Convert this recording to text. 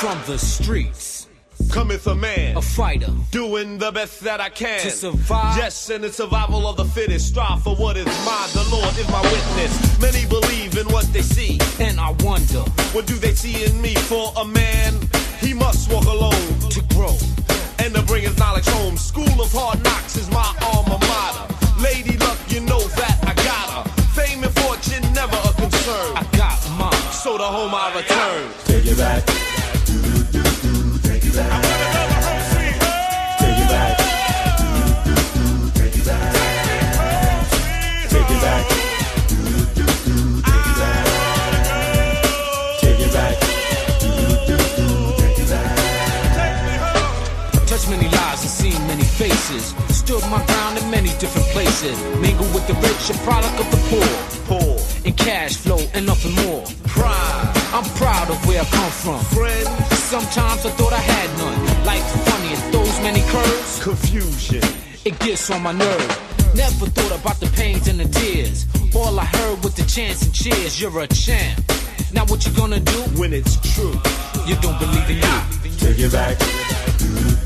From the streets, Cometh a man a fighter doing the best that I can to survive. Yes, and the survival of the fittest. Strive for what is mine. The Lord is my witness. Many believe in what they see. And I wonder What do they see in me? For a man, he must walk Home I return. Take it back. Take it back. Take it back. Take it back. Take it back. Take it back. Touched many lives and seen many faces. Stood my ground in many different places. Mingle with the rich, a product of the poor. Poor In cash flow and nothing more. I'm proud of where I come from. friend, Sometimes I thought I had none. Life's funny, it throws many curves. confusion. It gets on my nerve. Never thought about the pains and the tears. All I heard was the chants and cheers. You're a champ. Now what you gonna do? When it's true, You don't believe in you. Take it back.